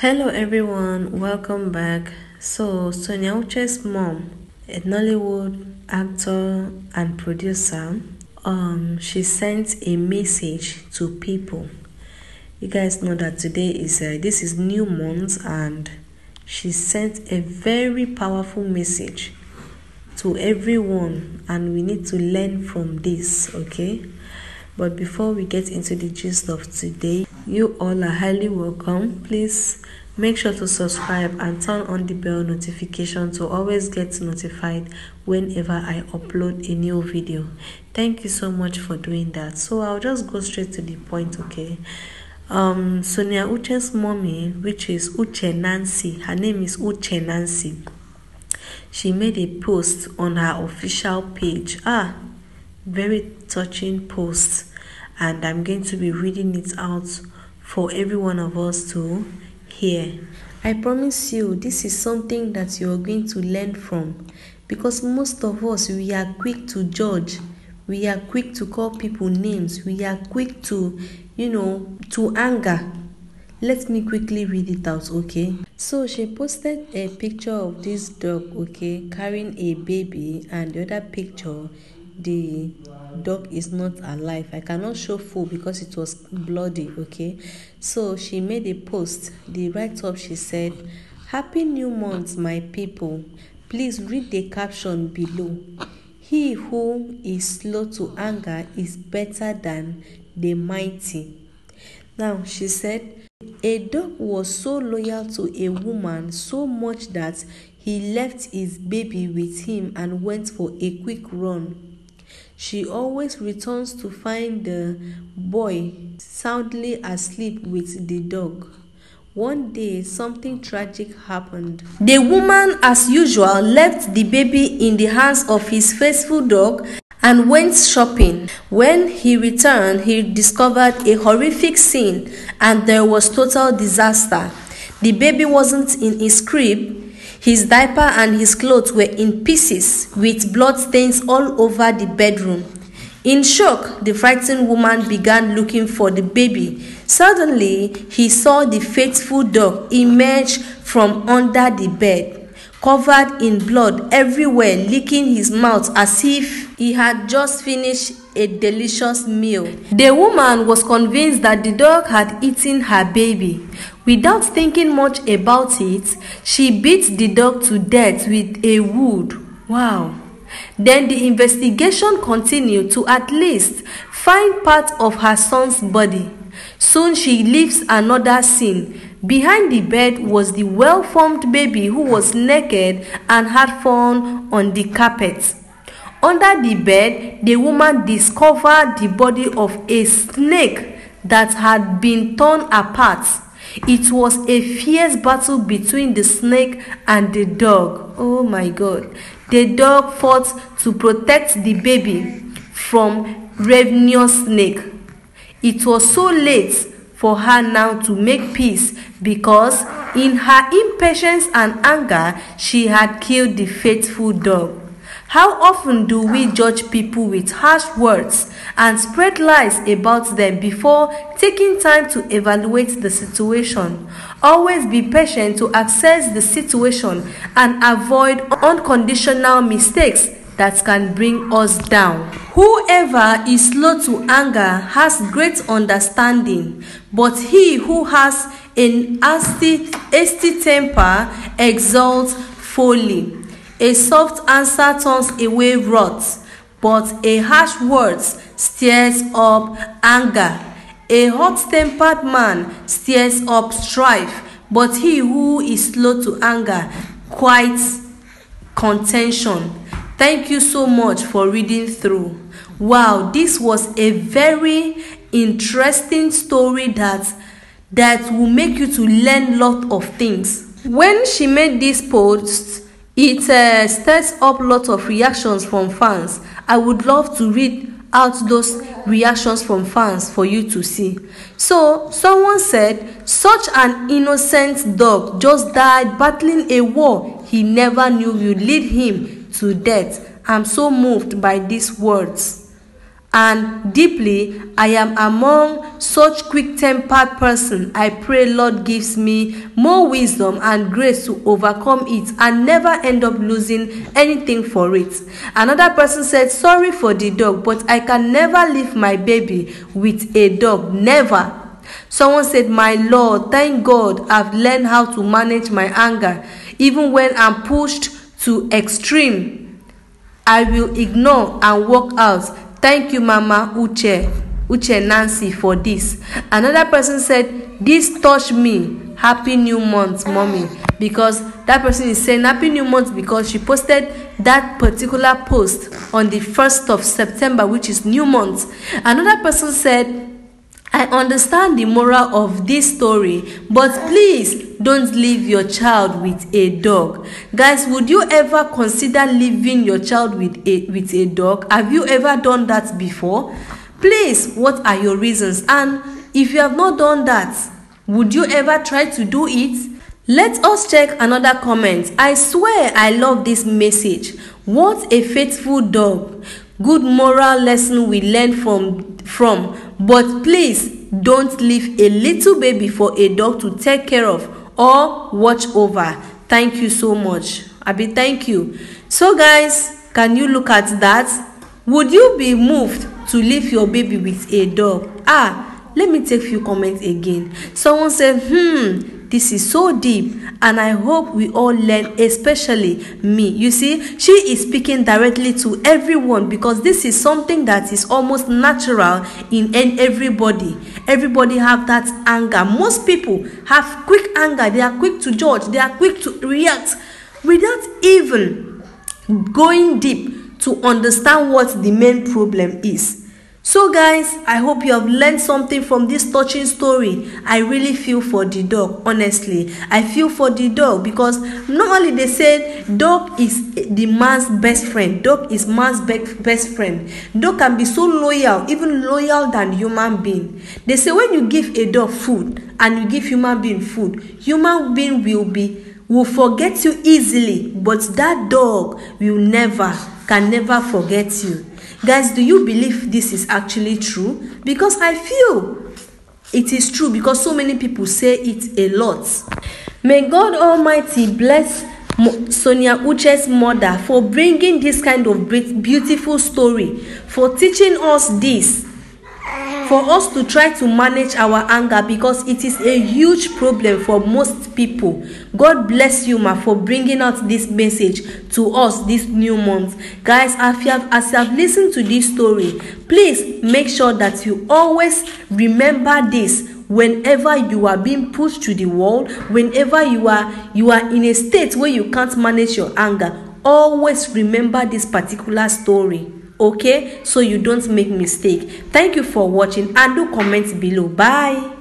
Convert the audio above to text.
Hello everyone, welcome back. So, Sonia Uche's mom, a Nollywood actor and producer, um, she sent a message to people. You guys know that today is uh, this is new month and she sent a very powerful message to everyone and we need to learn from this, okay? But before we get into the gist of today, you all are highly welcome. Please make sure to subscribe and turn on the bell notification to always get notified whenever I upload a new video. Thank you so much for doing that. So I'll just go straight to the point, okay? Um, Sonia Uche's mommy, which is Uche Nancy, her name is Uche Nancy. She made a post on her official page. Ah, very touching post and I'm going to be reading it out for every one of us to hear. I promise you, this is something that you're going to learn from because most of us we are quick to judge, we are quick to call people names, we are quick to, you know, to anger. Let me quickly read it out, okay? So she posted a picture of this dog, okay, carrying a baby, and the other picture the dog is not alive. I cannot show full because it was bloody okay? So she made a post. The write up she said happy new month my people. Please read the caption below. He who is slow to anger is better than the mighty. Now she said a dog was so loyal to a woman so much that he left his baby with him and went for a quick run She always returns to find the boy soundly asleep with the dog. One day, something tragic happened. The woman, as usual, left the baby in the hands of his faithful dog and went shopping. When he returned, he discovered a horrific scene and there was total disaster. The baby wasn't in his crib, His diaper and his clothes were in pieces with blood stains all over the bedroom. In shock, the frightened woman began looking for the baby. Suddenly, he saw the faithful dog emerge from under the bed, covered in blood everywhere, licking his mouth as if he had just finished a delicious meal. The woman was convinced that the dog had eaten her baby. Without thinking much about it, she beat the dog to death with a wood. Wow. Then the investigation continued to at least find part of her son's body. Soon she leaves another scene. Behind the bed was the well-formed baby who was naked and had fallen on the carpet. Under the bed, the woman discovered the body of a snake that had been torn apart. It was a fierce battle between the snake and the dog. Oh my God. The dog fought to protect the baby from ravenous snake. It was so late for her now to make peace because in her impatience and anger she had killed the faithful dog. How often do we judge people with harsh words and spread lies about them before taking time to evaluate the situation? Always be patient to assess the situation and avoid unconditional mistakes that can bring us down. Whoever is slow to anger has great understanding, but he who has an hasty, hasty temper exalts folly. A soft answer turns away wrath, but a harsh word stirs up anger. A hot-tempered man stirs up strife, but he who is slow to anger quiets contention. Thank you so much for reading through. Wow, this was a very interesting story that that will make you to learn lot of things. When she made this post, It uh, stirs up lots of reactions from fans. I would love to read out those reactions from fans for you to see. So, someone said, Such an innocent dog just died battling a war he never knew would lead him to death. I'm so moved by these words. and deeply i am among such quick-tempered person. I pray lord gives me more wisdom and grace to overcome it and never end up losing anything for it. Another person said sorry for the dog but i can never leave my baby with a dog. Never. Someone said my lord thank god i've learned how to manage my anger. Even when i'm pushed to extreme i will ignore and walk out Thank you, Mama Uche, Uche Nancy, for this. Another person said, This touched me. Happy New Month, Mommy. Because that person is saying Happy New Month because she posted that particular post on the 1st of September, which is New Month. Another person said, I understand the moral of this story, but please don't leave your child with a dog. Guys, would you ever consider leaving your child with a with a dog? Have you ever done that before? Please, what are your reasons? And if you have not done that, would you ever try to do it? Let us check another comment. I swear I love this message. What a faithful dog. Good moral lesson we learn from from but please don't leave a little baby for a dog to take care of or watch over. Thank you so much. Abi thank you. So guys can you look at that? Would you be moved to leave your baby with a dog? Ah let me take few comments again. Someone said hmm this is so deep and i hope we all learn especially me. You see she is speaking directly to everyone because this is something that is almost natural in, everybody. Everybody have that anger. Most people have quick anger. They are quick to judge. They are quick to react without even going deep to understand what the main problem is so guys i hope you have learned something from this touching story. I really feel for the dog honestly. I feel for the dog because not only they said dog is the man's best friend dog is man's best friend. Dog can be so loyal even loyal than human being. They say when you give a dog food and you give human being food human being will be will forget you easily but that dog will never can never forget you Guys, do you believe this is actually true? Because I feel it is true because so many people say it a lot. May God Almighty bless Sonia Uche's mother for bringing this kind of beautiful story, for teaching us this for us to try to manage our anger because it is a huge problem for most people. God bless you ma for bringing out this message to us this new month. Guys as you have as you have listened to this story please make sure that you always remember this. Whenever you are being pushed to the wall whenever you are you are in a state where you can't manage your anger always remember this particular story okay? So you don't make mistake. Thank you for watching and do comment below. Bye